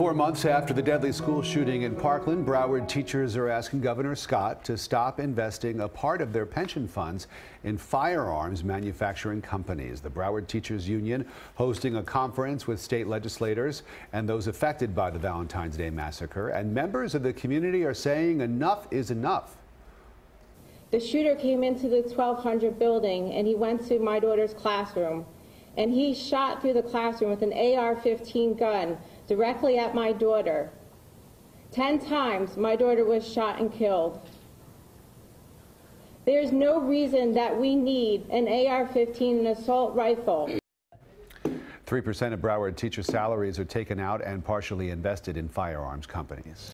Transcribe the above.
Four months after the deadly school shooting in Parkland, Broward teachers are asking Governor Scott to stop investing a part of their pension funds in firearms manufacturing companies. The Broward Teachers Union hosting a conference with state legislators and those affected by the Valentine's Day massacre. And members of the community are saying enough is enough. The shooter came into the 1200 building and he went to my daughter's classroom and he shot through the classroom with an AR-15 gun directly at my daughter. Ten times my daughter was shot and killed. There's no reason that we need an AR-15 an assault rifle. 3% of Broward teacher salaries are taken out and partially invested in firearms companies.